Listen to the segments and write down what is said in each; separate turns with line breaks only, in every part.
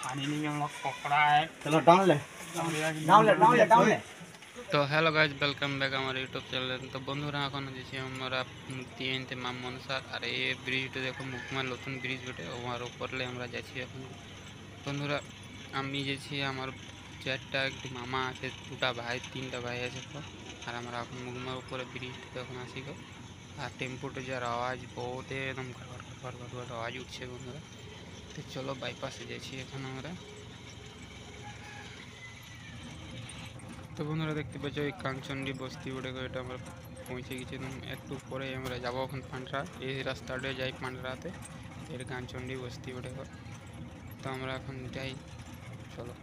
पानी नहीं हम लोग पकड़ा है
चलो down lay down lay down lay down ले
তো হ্যালো গাইজ ওয়েলকাম ব্যাক আমার ইউটিউব চ্যানেলে তো বন্ধুরা এখন দিয়েছি আমরা মূর্তি আনতে মা মনসার আর এই ব্রিজটা দেখো মুখমার নতুন ব্রিজ ওঠে ওর উপরলে আমরা যাচ্ছি এখন বন্ধুরা আমি যেছি আমার চারটা একটু মামা আছে দুটা ভাই তিনটা ভাই আছে তো আর আমরা এখন মুখমার উপরে ব্রিজটা এখন আসি গো আর টেম্পোতে যার আওয়াজ বহুত একদম ঘর ঘর ঘর ঘর আওয়াজ উঠছে বন্ধুরা তো চলো বাইপাসে যাচ্ছি এখন আমরা। তো বন্ধুরা দেখতে পাচ্ছ ওই কাঞ্চনডি বস্তি ওটা এটা আমরা পৌঁছে গেছি। একটু পরে আমরা যাব এখন পান্ডরা। এই রাস্তাটা যাই পান্ডরাতে, এর কাঞ্চনডি বস্তি ওটা তো আমরা এখন যাই, চলো।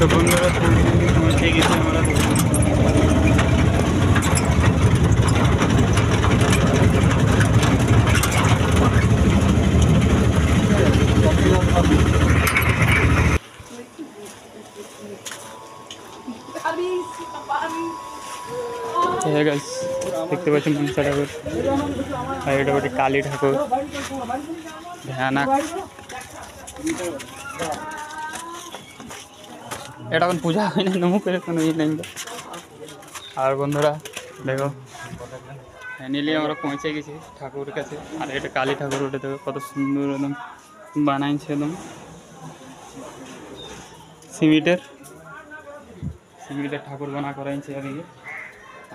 তো বন্ধুরা পৌঁছে গেছি আমরা হ্যাঁ গাইস দেখতে পাচ্ছেন মনসা ঠাকুর আর এটা বলছে কালী ঠাকুর ভয়ানক এটা এখন পূজা হয় না নমু করে কোনো ইয়ে নেই আর বন্ধুরা দেখো। ফাইনালি আমরা পৌঁছে গেছি ঠাকুরের কাছে। আর এটা কালী ঠাকুর ওটা দেখো কত সুন্দর একদম বানাইছে একদম। সিমেন্টের সিমেন্টের ঠাকুর বানা করাইছে এদিকে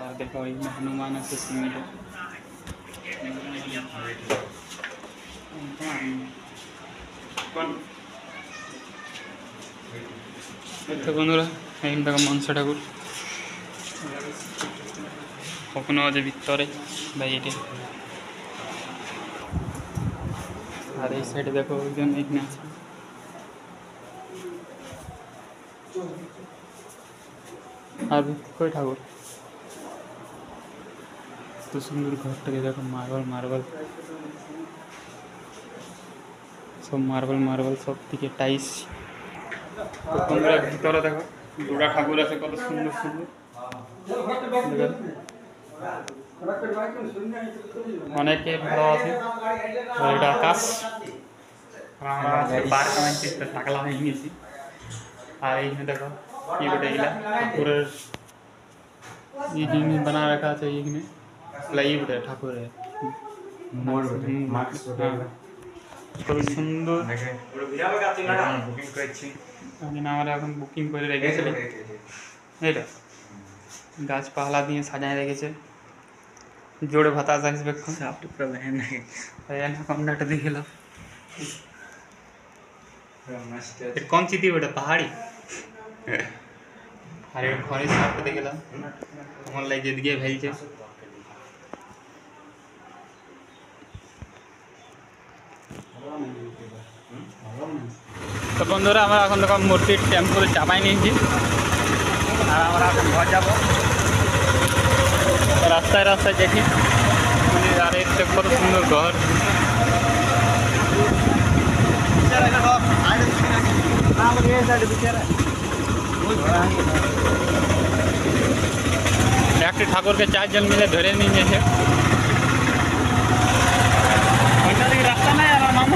আর দেখো এই হনুমান আছে সিমেন্টের তো বন্ধুরা এখানে দেখো মনসা ঠাকুর কখনো আছে ভিতরে বাইরে আর এই সাইডে দেখো একজন এখানে আছে। আর কই ঠাকুর? এত সুন্দর ঘরটাকে দেখো মার্বেল মার্বেল সব মার্বেল মার্বেল সব দিকে টাইস তো তোমরা ভিতরে দেখো দুটা ঠাকুর আছে কত সুন্দর সুন্দর। অনেকে ভালো আছে। এটা আকাশ। আমরা আজকে বার কামাইছি টাকলা হয়ে গেছি আর এইখানে দেখো কি বেটে গেলা ঠাকুরের এই জিনিস বানা রাখা আছে এইখানে এগুলা ই বেটে ঠাকুরের হ্যাঁ। খুবই সুন্দর। আমরা এখন বুকিং করে রেখেছিলাম এটা গাছপালা দিয়ে সাজায় রেখেছে। জোরে বাতাস আসবে কমনাটা দেখে লো এটা কোন চিঠি বেটা পাহাড়ি? আর এটা ঘরের সাপটা দেখে লো আমার লাগে যেদিকে ভেলছে। তো বন্ধুরা, আমরা এখন দেখো মূর্তির টেম্পলে চাপাই নিয়েছি। আর আমরা এখন ঘর যাব। রাস্তায় রাস্তায় দেখি। মানে আর একটা কত সুন্দর ঘর। একটি ঠাকুরকে চারজন মিলে ধরে নিয়ে গেছে ওইটা দিকে রাস্তা নেই আমার মামু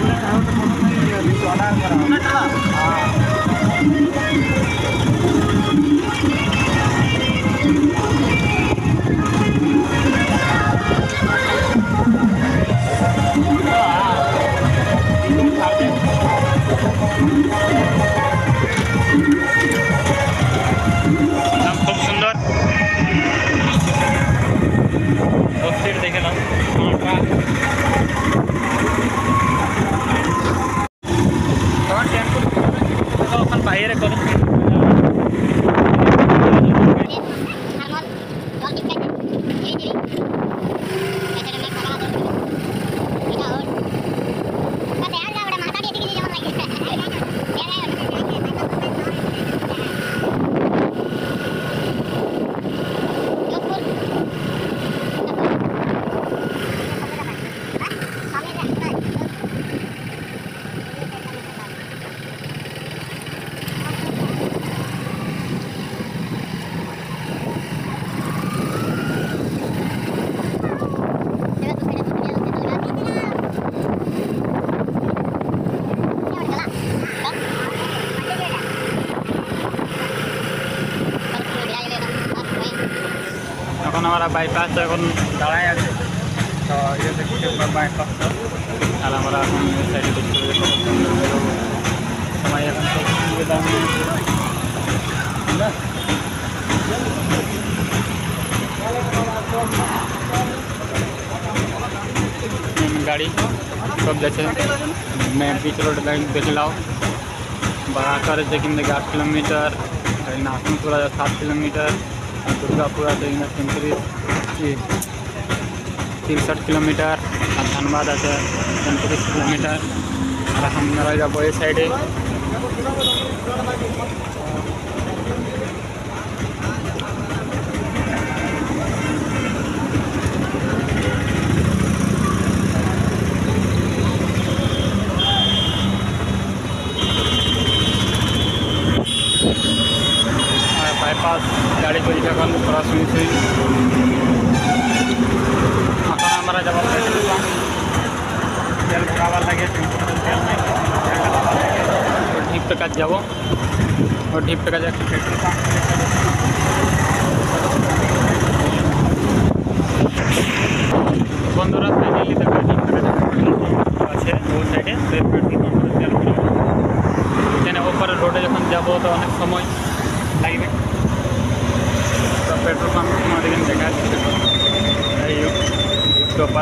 আমরা বাইপাস এখন দাঁড়ায় আছে তো এটা দেখছি বাইপাস আর আমরা এখন সাইডে দেখতে সময় এখন তো সুবিধা নেই। না? हम्म, गाड़ी सब जैसे मैं बीच रोड लाइन देख लाओ बराकर देखिए आठ किलोमीटर नागपुर सात किलोमीटर दुर्गापुरा तो इन पैंतीस तिरसठ किलोमीटर और धनबाद आज पैंतीस किलोमीटर। और हम नरेगा बड़े साइड। है কাজ যাব। ও ঢিপে কাজ একটা পেট্রোল পাম্প বন্ধুরা ফাইনালি দেখা ঢিপে কাজ আছে ওই সাইডে পেট্রোল পাম্পে তেল এখানে ওপরে রোডে যখন যাব তো অনেক সময় লাগবে। তো পেট্রোল পাম্প আমাদের এখানে দেখা যাচ্ছে। এই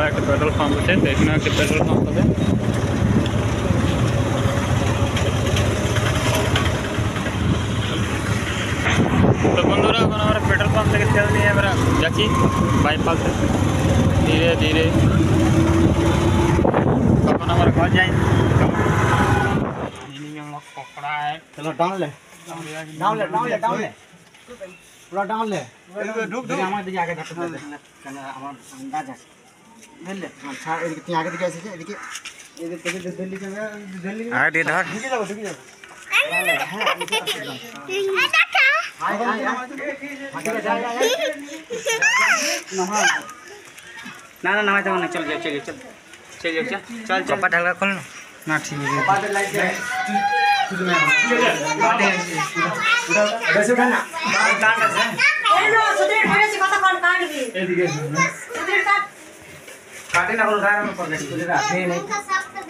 একটা পেট্রোল পাম্প আছে তো এখানে একটা পেট্রোল পাম্প আছে कराची बाईपास से धीरे धीरे। अपन हमारे घर जाए। पकड़ा है।
चलो डाल ले। डाल ले डाल ले डाल ले। पूरा डाल ले। डूब डूब। हमारे दिखे आगे धक्का दे हमारा अंडा
जा। ले ले।
हाँ, अच्छा इनके आगे दिखे ऐसे देखिए इधर दिल्ली का दिल्ली का
हाँ इधर ढूंढ जाओ ढूंढ जाओ।
না না
নামাই তোমার না
চল যাও চল চল চল যাও চল
চল চল। ঢাকা খোল না।
ঠিক
আছে। কাটে
না। কোনো গায়ে পড়ে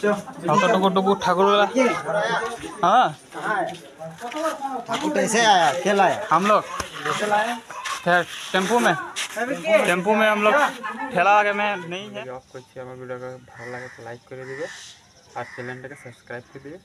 করে ওখানে পাঠাইলি ওখানে গেলুম তো ওটা খোলাই নেই বেটা দুবার পাঠাইলি
মাসা বাড়ি গেলে কই দাও কেন মুড়াই গেছে না
ছিলাটা তো পাঠাইলুম রে বুঝো খোলাই না
ফাইনালি বন্ধুরা
খোলাই না
মেহনত করে ঘর ঢুকাই দিলি অতটুকু টুকু ঠাকুরওয়ালা हाँ
ठाकुर कैसे आया खेल आया
हम लोग फिर टेम्पू में टेम्पू में हम लोग ठेला आगे में नहीं है অফ করছি আমার ভিডিওটা ভালো লাগে তো লাইক করে দিবে আর চ্যানেলটাকে সাবস্ক্রাইব করে দিবে